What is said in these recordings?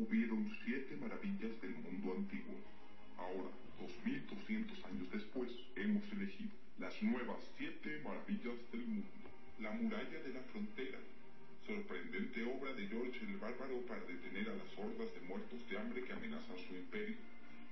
hubieron siete maravillas del mundo antiguo. Ahora, 2200 años después, hemos elegido las nuevas siete maravillas del mundo. La muralla de la frontera, sorprendente obra de George el Bárbaro para detener a las hordas de muertos de hambre que amenazan su imperio,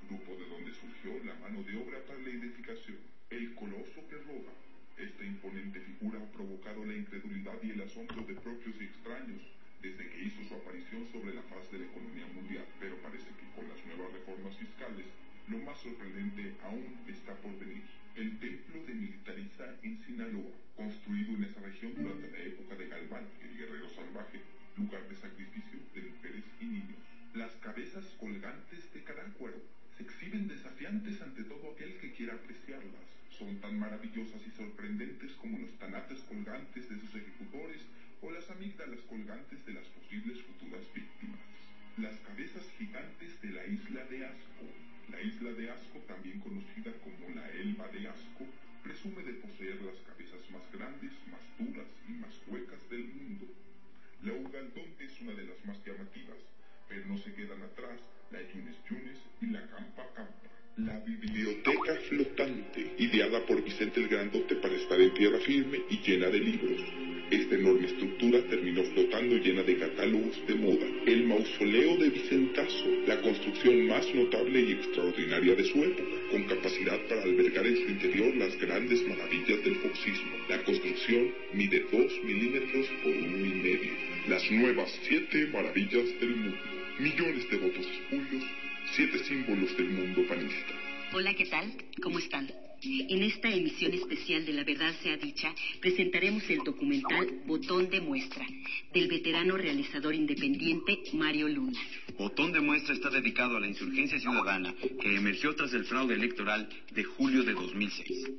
grupo de donde surgió la mano de obra para la edificación. El coloso que roba. Esta imponente figura ha provocado la incredulidad y el asombro de propios y extraños, desde que hizo su aparición sobre la faz de la economía mundial, pero parece que con las nuevas reformas fiscales, lo más sorprendente aún está por venir. El templo de Militariza en Sinaloa, construido en esa región durante la época de Galván, el guerrero salvaje, lugar de sacrificio de mujeres y niños. Las cabezas colgantes de Carácuaro se exhiben desafiantes ante todo aquel que quiera apreciarlas. Son tan maravillosas y sorprendentes como los tanates colgantes de sus ejecutores o las amígdalas colgantes de las posibles futuras víctimas. Las cabezas gigantes de la isla de Asco. La isla de Asco, también conocida como la Elba de Asco, presume de poseer las cabezas más grandes, más duras y más huecas del mundo. La Ugaldonte es una de las más llamativas, pero no se quedan atrás la Yunes Yunes y la Campa Campa. La biblioteca flotante, ideada por Vicente el Grandote para estar en tierra firme y llena de libros. Esta enorme estructura terminó flotando llena de catálogos de moda. El mausoleo de Vicentazo, la construcción más notable y extraordinaria de su época, con capacidad para albergar en su interior las grandes maravillas del foxismo. La construcción mide 2 milímetros por uno y medio. Las nuevas siete maravillas del mundo. Millones de votos espurios, siete símbolos del mundo panista. Hola, ¿qué tal? ¿Cómo están? En esta emisión especial de La Verdad sea dicha, presentaremos el documental Botón de Muestra, del veterano realizador independiente Mario Luna. Botón de Muestra está dedicado a la insurgencia ciudadana que emergió tras el fraude electoral de julio de 2006.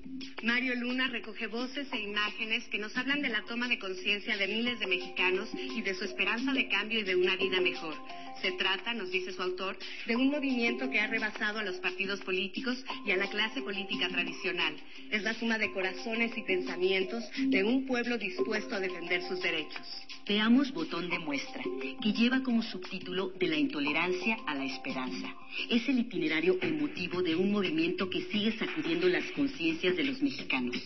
Mario Luna recoge voces e imágenes que nos hablan de la toma de conciencia de miles de mexicanos y de su esperanza de cambio y de una vida mejor. Se trata, nos dice su autor, de un movimiento que ha rebasado a los partidos políticos y a la clase política tradicional. Es la suma de corazones y pensamientos de un pueblo dispuesto a defender sus derechos. Veamos Botón de Muestra, que lleva como subtítulo De la intolerancia a la esperanza. Es el itinerario emotivo de un movimiento que sigue sacudiendo las conciencias de los mexicanos.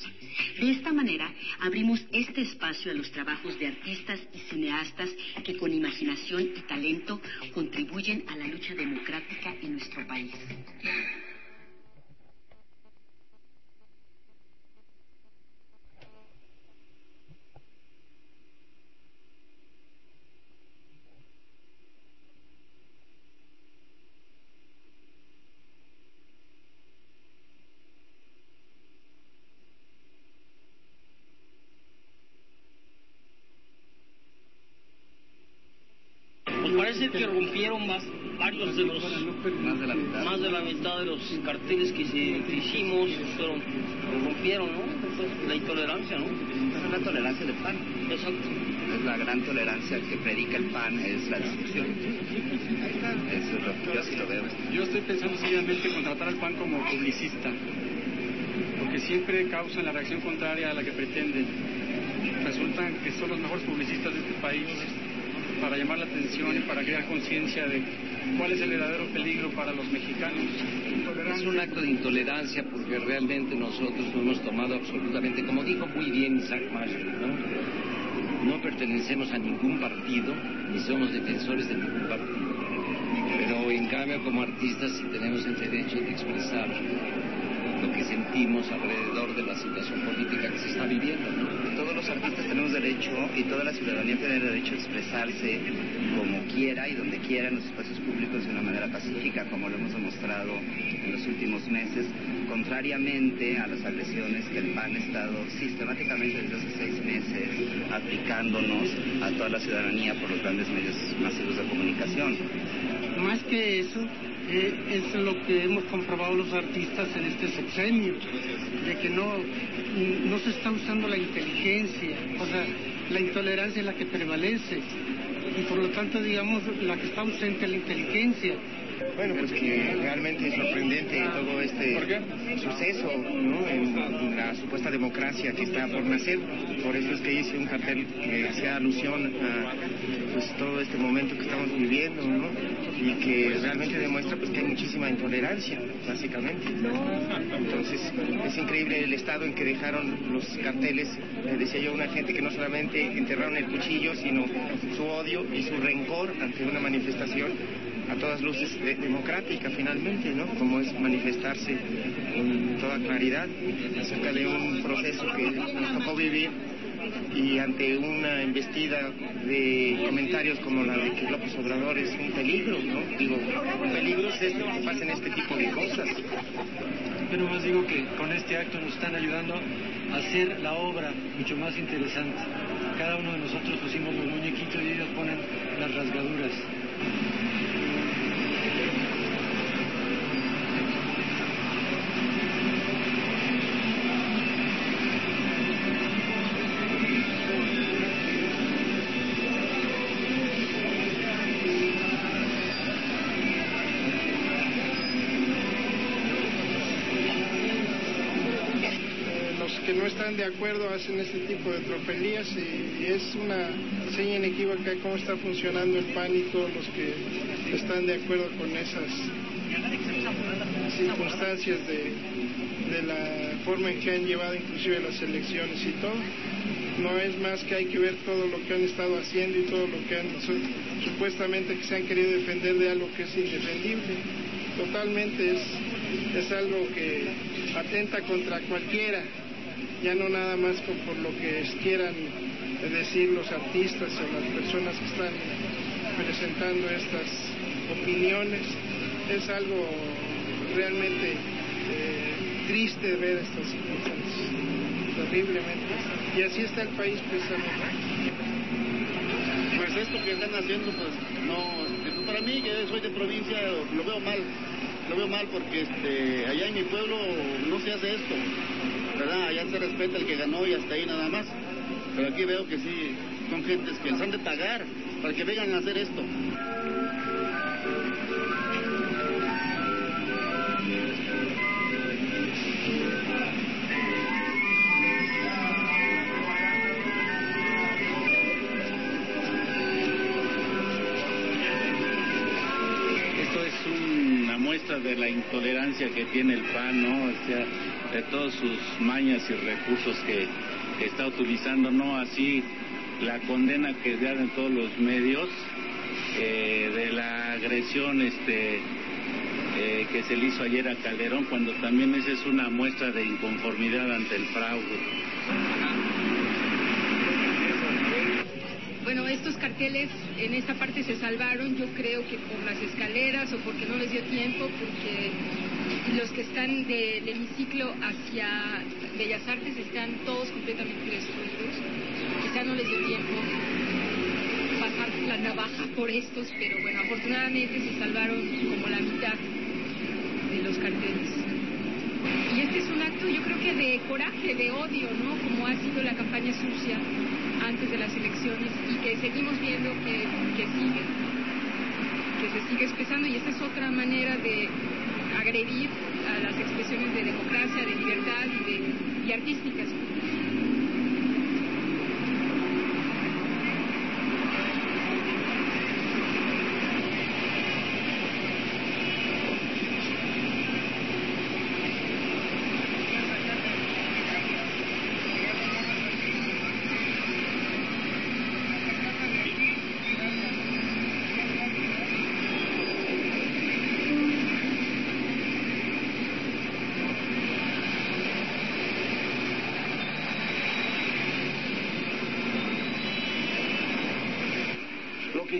De esta manera, abrimos este espacio a los trabajos de artistas y cineastas que con imaginación y talento contribuyen a la lucha democrática en nuestro país. Pues parece que rompieron más, varios de los Más de la mitad. más de la mitad de los carteles que, se- que hicimos fueron rompieron no Entonces, la intolerancia no Es la tolerancia del pan. exacto Es la gran tolerancia que predica el pan, es la destrucción. Eso es lo que yo así lo veo. Yo estoy pensando seriamente contratar al PAN como publicista, porque siempre causan la reacción contraria a la que pretenden. Resultan que son los mejores publicistas de este país para llamar la atención y para crear conciencia de cuál es el verdadero peligro para los mexicanos. Es un acto de intolerancia porque realmente nosotros no hemos tomado absolutamente, como dijo muy bien Isaac Marshall, ¿no? No pertenecemos a ningún partido ni somos defensores de ningún partido. Pero en cambio como artistas sí tenemos el derecho de expresar lo que sentimos alrededor de la situación política que se está viviendo, ¿no? Todos los artistas tenemos derecho y toda la ciudadanía tiene derecho a expresarse como quiera y donde quiera en los espacios públicos de una manera pacífica, como lo hemos demostrado en los últimos meses, contrariamente a las agresiones que el PAN ha estado sistemáticamente desde hace seis meses aplicándonos a toda la ciudadanía por los grandes medios masivos de comunicación. Más que eso, eh, es lo que hemos comprobado los artistas en este sexenio, de que no, no se está usando la inteligencia, o sea, la intolerancia es la que prevalece, y por lo tanto, digamos, la que está ausente es la inteligencia. Bueno, pues que realmente es sorprendente todo este suceso ¿no? en la supuesta democracia que está por nacer. Por eso es que hice un cartel que hacía alusión a pues, todo este momento que estamos viviendo ¿no? y que realmente demuestra pues, que hay muchísima intolerancia, básicamente. Entonces es increíble el estado en que dejaron los carteles, le decía yo una gente que no solamente enterraron el cuchillo, sino su odio y su rencor ante una manifestación a todas luces democrática finalmente, ¿no? Como es manifestarse con toda claridad acerca de un proceso que nos tocó vivir y ante una embestida de comentarios como la de que López Obrador es un peligro, ¿no? Digo, un peligro es esto, que pasen este tipo de cosas. Yo nomás digo que con este acto nos están ayudando a hacer la obra mucho más interesante. Cada uno de nosotros pusimos los muñequitos y ellos ponen las rasgaduras. De acuerdo hacen este tipo de tropelías y, es una seña inequívoca de cómo está funcionando el PAN y todos los que están de acuerdo con esas circunstancias de, la forma en que han llevado inclusive las elecciones y todo. No es más que hay que ver todo lo que han estado haciendo y todo lo que han supuestamente que se han querido defender de algo que es indefendible. Totalmente es, es algo que atenta contra cualquiera ya no nada más por lo que quieran decir los artistas o las personas que están presentando estas opiniones. Es algo realmente eh, triste ver estas circunstancias, terriblemente. Y así está el país precisamente. Pues esto que están haciendo, pues no, para mí que soy de provincia lo veo mal, lo veo mal porque este, allá en mi pueblo no se hace esto. Se respeta el que ganó y hasta ahí nada más. Pero aquí veo que sí, son gentes que les han de pagar para que vengan a hacer esto. Esto es una muestra de la intolerancia que tiene el PAN, ¿no? O sea, de todos sus mañas y recursos que, está utilizando, no así la condena que dan en todos los medios eh, de la agresión este eh, que se le hizo ayer a Calderón, cuando también esa es una muestra de inconformidad ante el fraude. Bueno, estos carteles en esta parte se salvaron, yo creo que por las escaleras o porque no les dio tiempo, porque los que están del hemiciclo hacia Bellas Artes están todos completamente destruidos. Quizá no les dio tiempo pasar la navaja por estos, pero bueno, afortunadamente se salvaron como la mitad de los carteles. Y este es un acto, yo creo que de coraje, de odio, ¿no? Como ha sido la campaña sucia antes de las elecciones y que seguimos viendo que, que sigue, que se sigue expresando y esta es otra manera de agredir a las expresiones de democracia, de libertad y, de, y artísticas.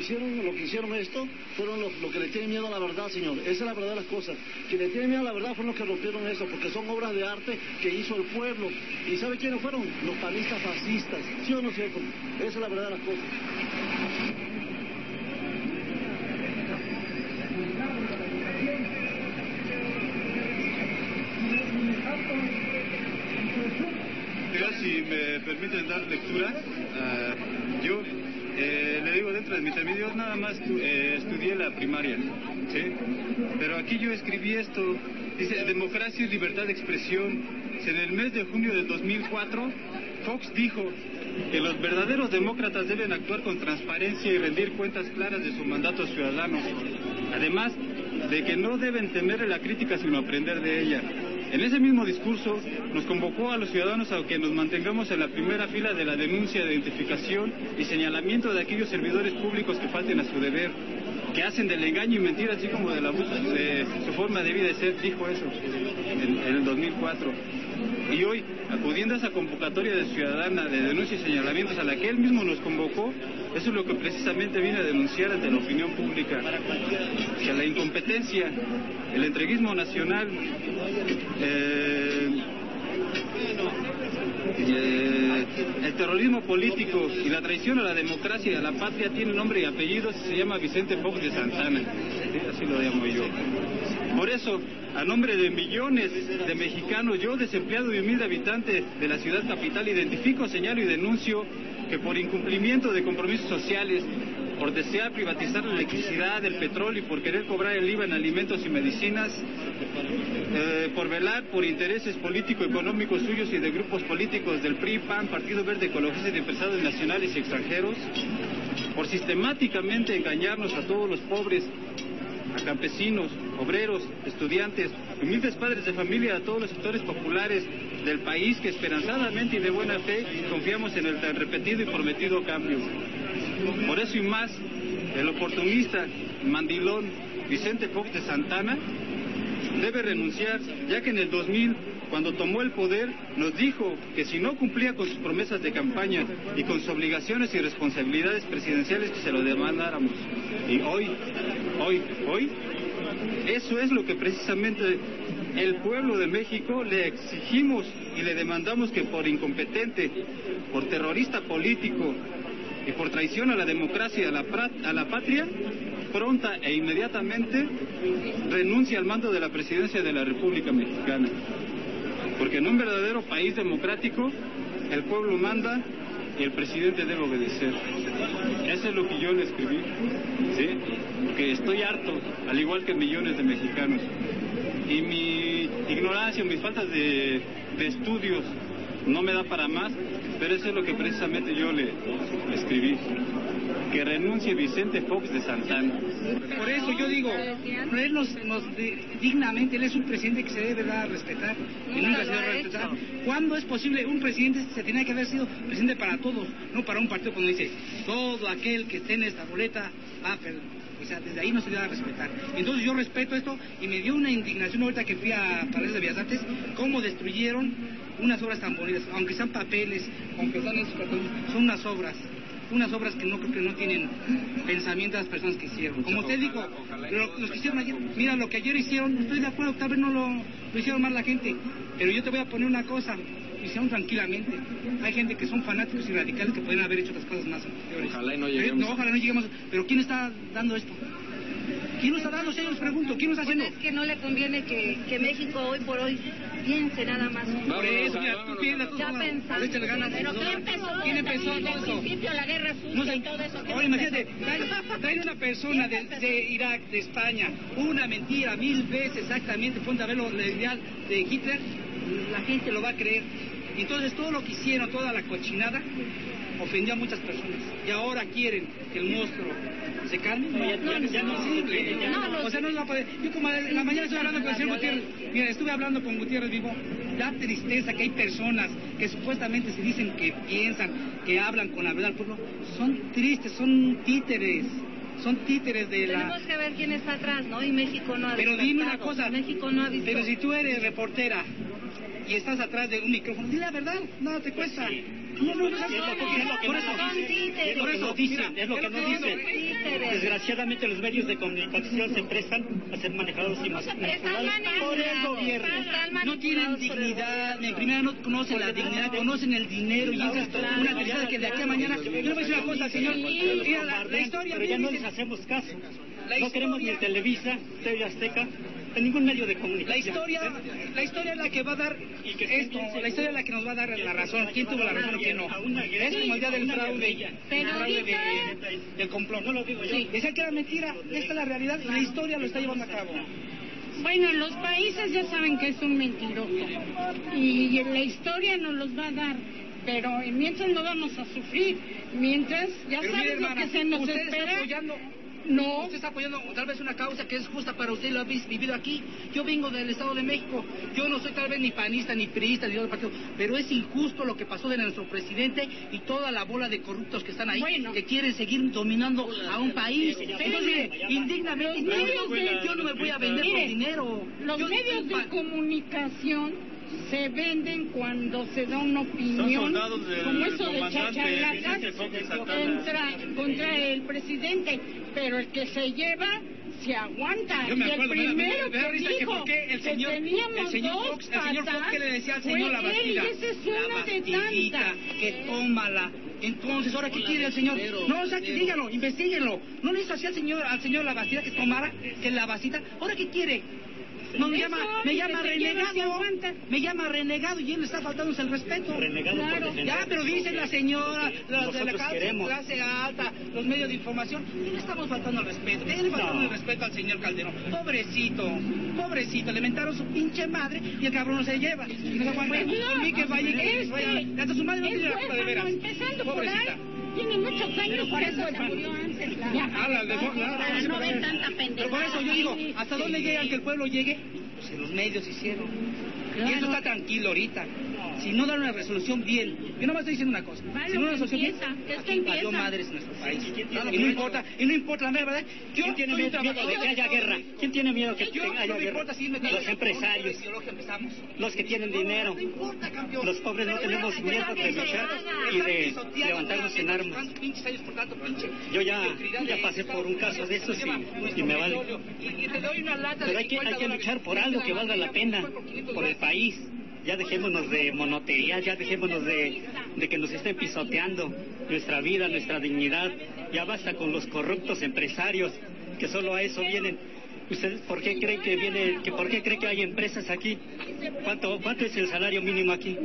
Hicieron, lo que hicieron esto fueron los, que le tienen miedo a la verdad, señor. Esa es la verdad de las cosas. Quienes le tienen miedo a la verdad fueron los que rompieron eso, porque son obras de arte que hizo el pueblo. ¿Y sabe quiénes fueron? Los panistas fascistas. ¿Sí o no es cierto? Esa es la verdad de las cosas. si me permiten dar lectura, ah, yo eh, le digo, dentro de mis medios nada más eh, estudié la primaria, ¿sí? Pero aquí yo escribí esto dice democracia y libertad de expresión. En el mes de junio de 2004, Fox dijo que los verdaderos demócratas deben actuar con transparencia y rendir cuentas claras de su mandato ciudadano. Además de que no deben temer la crítica sino aprender de ella. En ese mismo discurso nos convocó a los ciudadanos a que nos mantengamos en la primera fila de la denuncia, de identificación y señalamiento de aquellos servidores públicos que falten a su deber, que hacen del engaño y mentira, así como del abuso de su forma de vida de ser, dijo eso en, en el 2004. Y hoy, acudiendo a esa convocatoria de ciudadana de denuncia y señalamientos a la que él mismo nos convocó, eso es lo que precisamente viene a denunciar ante la opinión pública. Que la incompetencia, el entreguismo nacional, eh, eh, el terrorismo político y la traición a la democracia y a la patria tiene nombre y apellido, se llama Vicente Fox de Santana, ¿sí? así lo llamo yo. Por eso, a nombre de millones de mexicanos, yo, desempleado y humilde habitante de la ciudad capital, identifico, señalo y denuncio que por incumplimiento de compromisos sociales, por desear privatizar la electricidad, el petróleo y por querer cobrar el IVA en alimentos y medicinas, eh, por velar por intereses político-económicos suyos y de grupos políticos del PRI, PAN, Partido Verde Ecologista y de empresarios nacionales y extranjeros, por sistemáticamente engañarnos a todos los pobres, a campesinos, obreros, estudiantes, humildes padres de familia, a todos los sectores populares del país que esperanzadamente y de buena fe confiamos en el tan repetido y prometido cambio. Por eso y más, el oportunista, mandilón Vicente Fox de Santana debe renunciar, ya que en el 2000, cuando tomó el poder, nos dijo que si no cumplía con sus promesas de campaña y con sus obligaciones y responsabilidades presidenciales, que se lo demandáramos. Y hoy, hoy, hoy, eso es lo que precisamente el pueblo de México le exigimos y le demandamos que por incompetente, por terrorista político y por traición a la democracia a la patria, pronta e inmediatamente renuncie al mando de la presidencia de la República Mexicana. Porque en un verdadero país democrático, el pueblo manda y el presidente debe obedecer. Eso es lo que yo le escribí, ¿sí? Porque estoy harto, al igual que millones de mexicanos. Y mi ignorancia, mis faltas de, de estudios no me da para más, pero eso es lo que precisamente yo le, le escribí que renuncie Vicente Fox de Santana. Por eso yo digo, él nos, nos dignamente, él es un presidente que se debe dar a respetar, y nunca se debe respetar. ¿Cuándo es posible? Un presidente se tiene que haber sido presidente para todos, no para un partido cuando dice, todo aquel que esté en esta boleta va a perder. O sea, desde ahí no se debe respetar. Entonces yo respeto esto y me dio una indignación ahorita que fui a Palacio de Bellas Artes, cómo destruyeron unas obras tan bonitas, aunque sean papeles, aunque sean esos papeles, son unas obras unas obras que no creo que no tienen pensamiento de las personas que hicieron. Como usted dijo, lo, los que hicieron ayer, mira lo que ayer hicieron, estoy de acuerdo, tal vez no lo, lo hicieron mal la gente, pero yo te voy a poner una cosa, hicieron tranquilamente. Hay gente que son fanáticos y radicales que pueden haber hecho las cosas más. Ojalá y no lleguemos. no, ojalá no lleguemos. Pero ¿quién está dando esto? ¿Quién lo está dando? Yo les pregunto, ¿quién lo está haciendo? Es que no le conviene que, que México hoy por hoy piense nada más. Por eso, mira, tú piensas, tú Ya ganas. Pero ¿quién empezó? ¿Quién empezó todo eso? principio la guerra sucia No y todo eso. ¿quién ahora imagínate, empezó? trae, trae una persona de, de Irak, de España, una mentira mil veces exactamente, ponte a ver lo ideal de Hitler, la gente lo va a creer. Entonces todo lo que hicieron, toda la cochinada, ofendió a muchas personas. Y ahora quieren que el monstruo se calme. No, ya, ya- ya no es posible. o sea, no va a poder. Yo como en la mañana estuve hablando con el señor Gutiérrez, mira, estuve hablando con Gutiérrez Vivo, da tristeza que hay personas que supuestamente se dicen que piensan, que hablan con la verdad al pueblo, son tristes, son títeres, son títeres de la... Tenemos que ver quién está atrás, ¿no? Y México no ha Pero dime una cosa, México no ha visto. pero si tú eres reportera y estás atrás de un micrófono, di la verdad, nada te cuesta. No, por no eso, dicen, es lo por que eso, no dicen, mira, es lo que no dicen. Desgraciadamente los medios de comunicación se prestan a ser manejados y manipulados por el gobierno. No tienen dignidad, en primera no conocen la dignidad, conocen el dinero y esa es una tristeza que de aquí a mañana. Yo le voy a decir una cosa, señor. Mira, la, historia. Pero ya no les hacemos caso. No queremos ni en Televisa, TV Azteca, en ningún medio de La comunicación. historia, la historia es la que va a dar esto, la historia es la que nos va a dar la razón, quién tuvo la razón y quién no. Es como el día del fraude, el fraude de- del complot. No lo digo yo. Sí, decía que era mentira, esta es la realidad y la historia lo está llevando a cabo. Bueno, los países ya saben que es un mentiroso y la historia nos los va a dar. Pero mientras no vamos a sufrir, mientras ya Pero sabes mire, lo que se nos espera. apoyando- No. Usted está apoyando tal vez una causa que es justa para usted, lo ha vivido aquí. Yo vengo del Estado de México. Yo no soy tal vez ni panista, ni priista, ni de otro partido. Pero es injusto lo que pasó de nuestro presidente y toda la bola de corruptos que están ahí, que quieren seguir dominando a un país. Entonces, mire, indignamente, medios yo no me voy a vender por dinero. Los Yo- medios de comunicación se venden cuando se da una opinión, del como eso de Santana. contra, contra el presidente, pero el que se lleva se aguanta. Yo me y el acuerdo, me da- me primero da- me da que que dijo qué el que señor- teníamos el señor dos Fox- el señor Fox, patas ¿qué le decía al señor la él, bastida? y esa es La una de tantas. que tómala. Entonces, ¿ahora qué quiere el señor? No, o sea, que díganlo, investiguenlo. ¿No le hizo así al señor, al señor la bastida que tomara, que la bastita? ¿Ahora qué quiere? No, me llama, me llama renegado. Me llama renegado y él le está faltando el respeto. Renegado por Claro. defender Ya, pero dice la señora, los de la clase, alta, los medios de información, ¿qué le estamos faltando al respeto? ¿Qué le faltando No. el respeto al señor Calderón? Pobrecito, pobrecito, le mentaron su pinche madre y el cabrón no se lleva. Y no se aguanta. Pues no, Y que vaya, y que vaya. Hasta su madre no tiene la culpa de veras. empezando por ahí. Tiene muchos años por eso es se murió antes, la- Ya. Habla de Para no ver tanta Pero por eso yo digo, pendejada. ¿hasta dónde llega que el pueblo llegue? Pues en los medios hicieron. Y eso está tranquilo ahorita. Si no dan una resolución bien, yo nomás estoy diciendo una cosa. Vale, si no una resolución bien, es que valió empieza. madres en nuestro país. ¿Quién tiene Y no importa, y no importa la verdad. Yo ¿Quién tiene miedo, miedo de que haya guerra? ¿Quién tiene miedo que Yo no haya guerra? importa si me Los empresarios, los que tienen dinero. Importa. Los pobres no tenemos miedo de luchar y de levantarnos en armas. Yo ya, ya pasé por un caso de esos y, y me vale. Pero hay que, hay 50 que luchar por algo que valga la pena, por el país. Ya dejémonos de monotería, ya dejémonos de, de que nos estén pisoteando nuestra vida, nuestra dignidad. Ya basta con los corruptos empresarios que solo a eso vienen. ¿Ustedes por qué creen que viene, que por qué creen que hay empresas aquí? ¿Cuánto, cuánto es el salario mínimo aquí?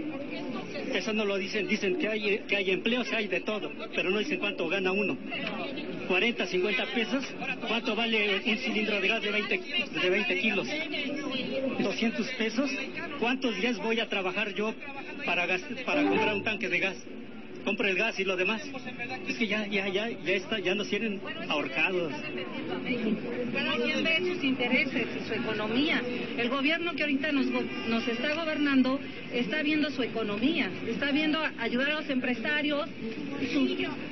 Eso no lo dicen, dicen que hay, que hay empleos, hay de todo, pero no dicen cuánto gana uno. 40, 50 pesos, ¿cuánto vale un cilindro de gas de 20, de 20 kilos? 200 pesos, ¿cuántos días voy a trabajar yo para, gas- para comprar un tanque de gas? Compro el gas y lo demás. Es que ya, ya, ya, ya está, ya nos tienen ahorcados. Cada quien ve sus intereses y su economía. El gobierno que ahorita nos, nos está gobernando está viendo su economía, está viendo ayudar a los empresarios, su,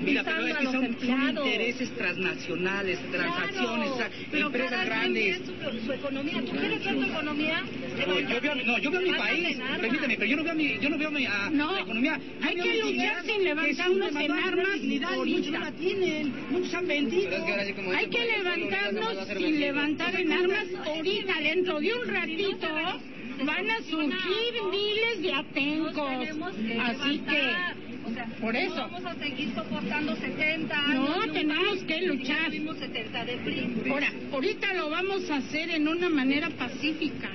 Mira, pero a los son, son empleados. intereses transnacionales, transacciones, o sea, pero empresas cada quien grandes. ve su, su economía. ¿Tú quieres ver tu economía? No, yo veo, no, yo veo mi país, permíteme, pero yo no veo mi, yo no veo mi, a- No, la economía. Yo hay veo que mi luchar sin levantarnos en armas dignidad, ahorita. Muchos no la tienen, muchos han vendido. Hay que levantarnos sin levantar en armas ahorita, dentro de un ratito van a surgir miles de atencos. Así que, O sea, por no eso. vamos a seguir soportando 70 años. No, tenemos que luchar. Tuvimos 70 de PRI. Ahora, ahorita lo vamos a hacer en una manera pacífica,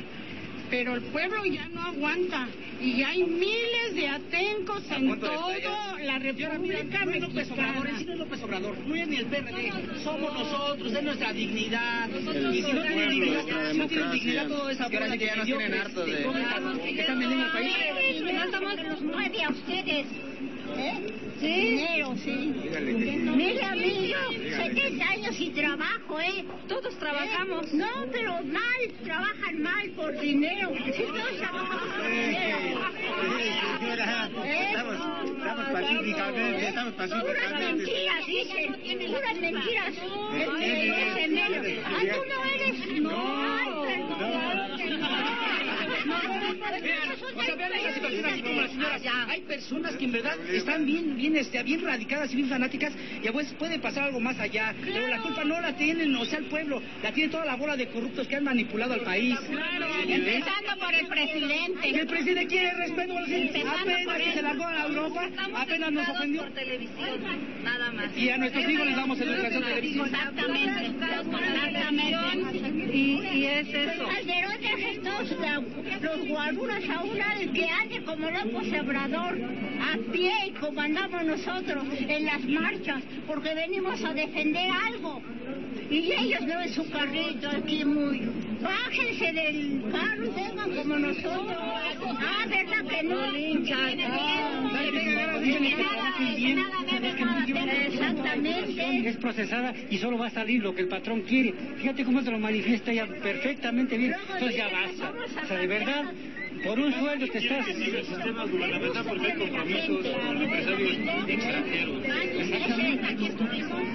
pero el pueblo ya no aguanta y hay miles de atencos en toda la República No es López Obrador, no es López Obrador, no es ni el PRD, somos nosotros, es nuestra dignidad. Nosotros Y si no somos tienen dignidad, si no tienen dignidad, toda esa sí que ya nos tienen hartos de- que están vendiendo el país. No estamos los mueve a ustedes. ¿Eh? Sí. Dinero, sí. Mire, a mí yo, 70 años y trabajo, ¿eh? Todos trabajamos. No, pero mal, trabajan mal por dinero. Si todos trabajamos por dinero. Señora, ¿Eh? estamos, estamos pacíficamente, estamos Puras pacíficamente. mentiras, dicen. Puras mentiras. Eh, eh, Ay, tú no eres. No. Ay, O sea, vean situación señora. Hay personas que en verdad están bien, bien, este, bien radicadas y bien fanáticas y a veces puede pasar algo más allá. Pero la culpa no la tienen, o sea, el pueblo, la tiene toda la bola de corruptos que han manipulado al país. Empezando por el presidente. Y el presidente quiere respeto, Empezando apenas por que se largó a Europa, apenas nos ofendió. por televisión, nada más. Y a nuestros hijos les damos educación televisiva. Exactamente. Exactamente. Y, y es eso. Los guaruras a un y que ande como López Obrador a pie y como andamos nosotros en las marchas porque venimos a defender algo y ellos no en su carrito aquí muy Bájense del carro y vengan como nosotros. Ah, ¿verdad que no? Exactamente. Es procesada y solo va a salir lo que el patrón quiere. Fíjate cómo te lo manifiesta ya perfectamente bien. Entonces ya basta. O sea, de verdad, por un sueldo te estás... el sistema gubernamental porque hay compromisos con empresarios extranjeros.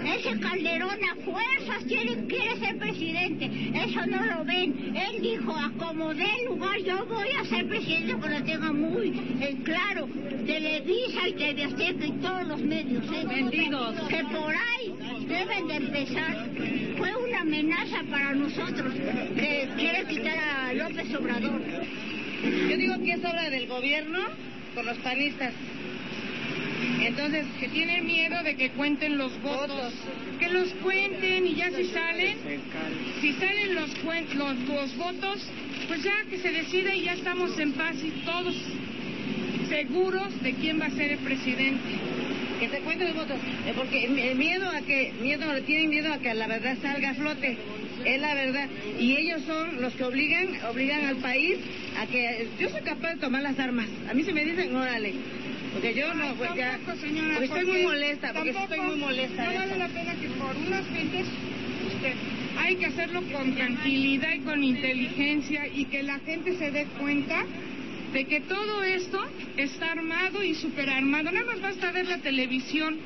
Ese Calderón a fuerzas quiere, quiere ser presidente. Eso no lo ven. Él dijo, acomodé el lugar, yo voy a ser presidente cuando tenga muy eh, claro. Televisa y TV Azteca y todos los medios. ¿eh? Que por ahí deben de empezar. Fue una amenaza para nosotros que quiere quitar a López Obrador. Yo digo que es obra del gobierno con los panistas. Entonces, que tiene miedo de que cuenten los votos. Que los cuenten y ya si salen, si salen los, los, los votos, pues ya que se decida y ya estamos en paz y todos seguros de quién va a ser el presidente. Que se cuenten los votos. Eh, porque eh, miedo a que, miedo, tienen miedo a que la verdad salga a flote. Es la verdad. Y ellos son los que obligan, obligan al país a que yo soy capaz de tomar las armas. A mí se me dicen, órale. Porque yo no, pues ya, Tampoco, señora, porque estoy muy molesta, porque estoy muy molesta. No vale la pena que por unas gentes usted, hay que hacerlo con tranquilidad y con inteligencia y que la gente se dé cuenta de que todo esto está armado y superarmado. Nada más basta ver la televisión.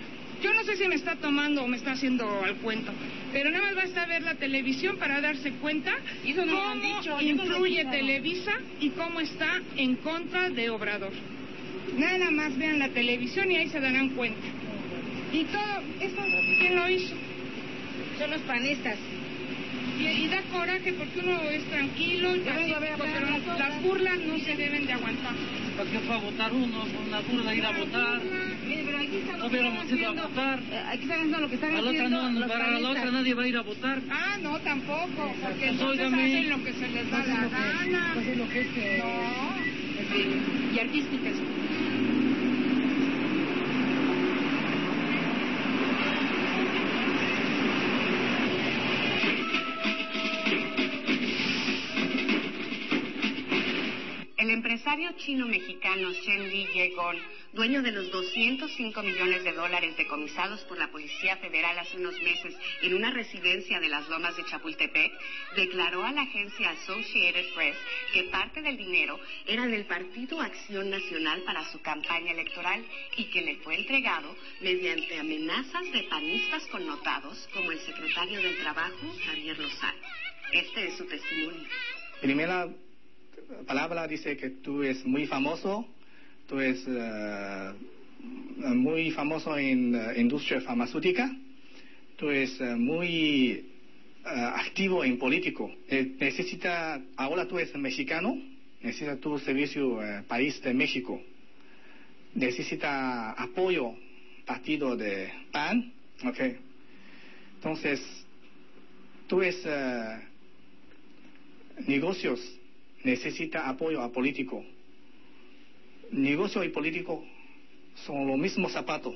Yo no sé si me está tomando o me está haciendo al cuento, pero nada más basta ver la televisión para darse cuenta Eso no lo han cómo dicho, influye. Televisa y cómo está en contra de Obrador. Nada más vean la televisión y ahí se darán cuenta. Y todo, ¿esto quién lo hizo? Son los panistas. Y, y da coraje porque uno es tranquilo, y así, pero las burlas no se deben de aguantar. Porque fue a votar uno, con una burla ir a votar. Mire, pero aquí están No hubiéramos ido a haciendo- votar. eh, Aquí están haciendo lo que están A la otra haciendo no, para la otra nadie va a ir a votar. Ah, no, tampoco, porque Pues entonces óigame. hacen lo que se les da Pues es la gana. pues es lo que es que- No, y artísticas. El empresario chino-mexicano Shen Li Yegon, dueño de los 205 millones de dólares decomisados por la Policía Federal hace unos meses en una residencia de las lomas de Chapultepec, declaró a la agencia Associated Press que parte del dinero era del Partido Acción Nacional para su campaña electoral y que le fue entregado mediante amenazas de panistas connotados como el secretario del Trabajo, Javier Lozano. Este es su testimonio. Primera palabra dice que tú es muy famoso, tú es eh, muy famoso en eh, industria farmacéutica, tú es eh, muy eh, activo en político. Eh, necesita, ahora tú eres mexicano, necesita tu servicio eh, país de México, necesita apoyo partido de PAN, ok. Entonces, tú es eh, negocios necesita apoyo a político. Negocio y político son los mismos zapatos,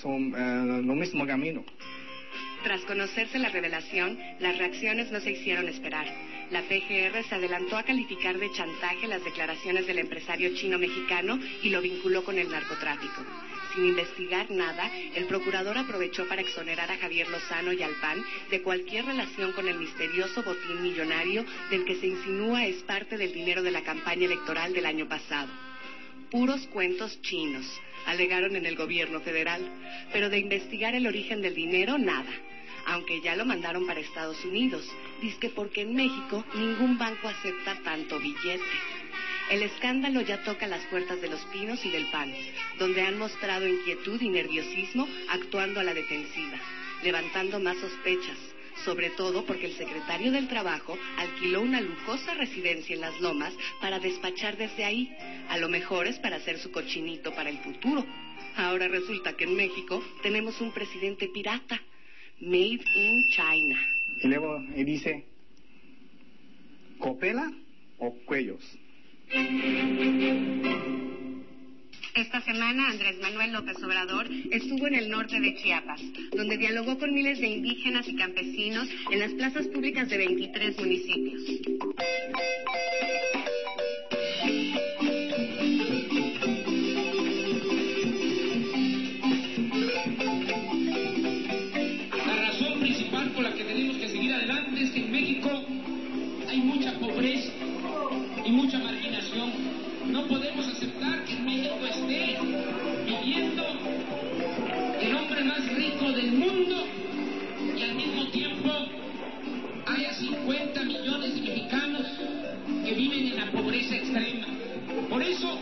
son eh, lo mismo camino. Tras conocerse la revelación, las reacciones no se hicieron esperar. La PGR se adelantó a calificar de chantaje las declaraciones del empresario chino-mexicano y lo vinculó con el narcotráfico. Sin investigar nada, el procurador aprovechó para exonerar a Javier Lozano y al PAN de cualquier relación con el misterioso botín millonario del que se insinúa es parte del dinero de la campaña electoral del año pasado. Puros cuentos chinos, alegaron en el gobierno federal, pero de investigar el origen del dinero, nada. Aunque ya lo mandaron para Estados Unidos, que porque en México ningún banco acepta tanto billete. El escándalo ya toca las puertas de los Pinos y del PAN, donde han mostrado inquietud y nerviosismo actuando a la defensiva, levantando más sospechas, sobre todo porque el secretario del Trabajo alquiló una lujosa residencia en las lomas para despachar desde ahí. A lo mejor es para hacer su cochinito para el futuro. Ahora resulta que en México tenemos un presidente pirata, made in China. Y luego él dice, ¿copela o cuellos? Esta semana Andrés Manuel López Obrador estuvo en el norte de Chiapas, donde dialogó con miles de indígenas y campesinos en las plazas públicas de 23 municipios. Es que en México hay mucha pobreza y mucha marginación. No podemos aceptar que en México esté viviendo el hombre más rico del mundo y al mismo tiempo haya 50 millones de mexicanos que viven en la pobreza extrema. Por eso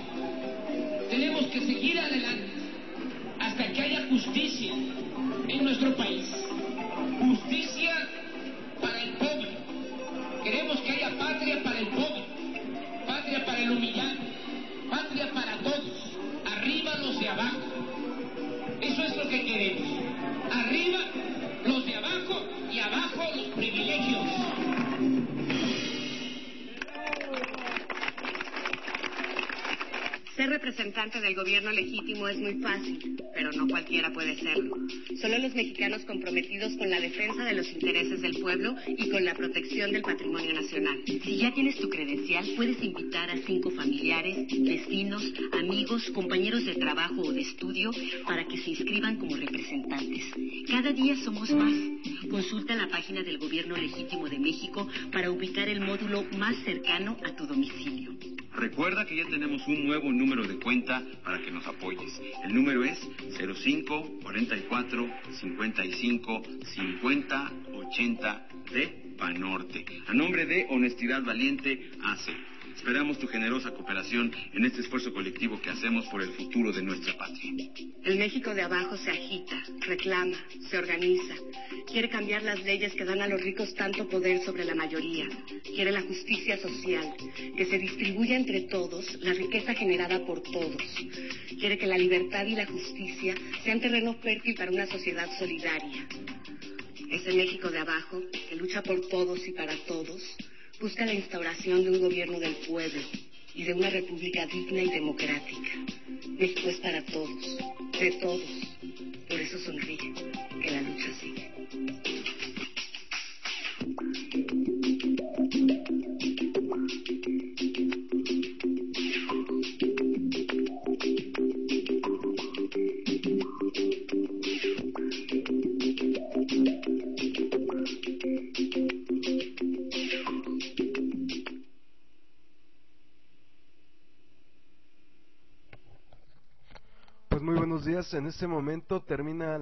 tenemos que seguir adelante hasta que haya justicia en nuestro país. Representante del gobierno legítimo es muy fácil, pero no cualquiera puede serlo. Solo los mexicanos comprometidos con la defensa de los intereses del pueblo y con la protección del patrimonio nacional. Si ya tienes tu credencial, puedes invitar a cinco familiares, vecinos, amigos, compañeros de trabajo o de estudio para que se inscriban como representantes. Cada día somos más. Consulta la página del Gobierno Legítimo de México para ubicar el módulo más cercano a tu domicilio. Recuerda que ya tenemos un nuevo número de cuenta para que nos apoyes. El número es 05 44 55 50 80 de Banorte. A nombre de Honestidad Valiente, ACE. Esperamos tu generosa cooperación en este esfuerzo colectivo que hacemos por el futuro de nuestra patria. El México de abajo se agita, reclama, se organiza, quiere cambiar las leyes que dan a los ricos tanto poder sobre la mayoría, quiere la justicia social, que se distribuya entre todos la riqueza generada por todos, quiere que la libertad y la justicia sean terreno fértil para una sociedad solidaria. Ese México de abajo, que lucha por todos y para todos, busca la instauración de un gobierno del pueblo y de una república digna y democrática. Es para todos, de todos. Por eso sonríe, que la lucha sigue. En este momento termina